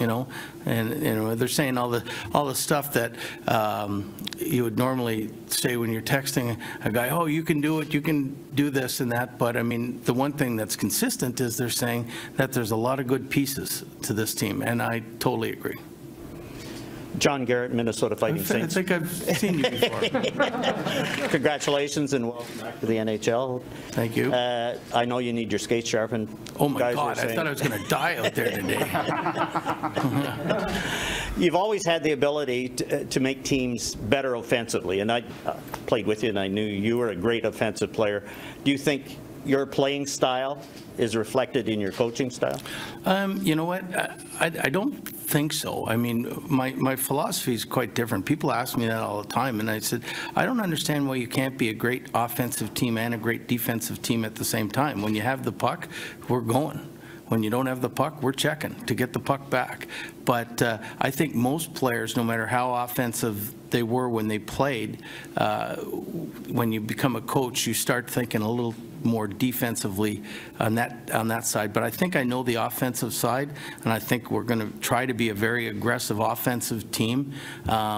you know? And, you know, they're saying all the, all the stuff that um, you would normally say when you're texting a guy, oh, you can do it, you can do this and that, but I mean, the one thing that's consistent is they're saying that there's a lot of good pieces to this team, and I totally agree. John Garrett, Minnesota Fighting thi- I Saints. think I've seen you before. Congratulations and welcome back to the NHL. Thank you. Uh, I know you need your skates sharpened. Oh, my Guys God, I saying- thought I was going to die out there today. You've always had the ability to, to make teams better offensively, and I uh, played with you, and I knew you were a great offensive player. Do you think your playing style is reflected in your coaching style? Um, You know what? I, I I don't think so. I mean, my, my philosophy is quite different. People ask me that all the time, and I said, I don't understand why you can't be a great offensive team and a great defensive team at the same time. When you have the puck, we're going. When you don't have the puck, we're checking to get the puck back. But uh, I think most players, no matter how offensive they were when they played, uh, when you become a coach, you start thinking a little more defensively on that, on that side. But I think I know the offensive side, and I think we're going to try to be a very aggressive offensive team. Um,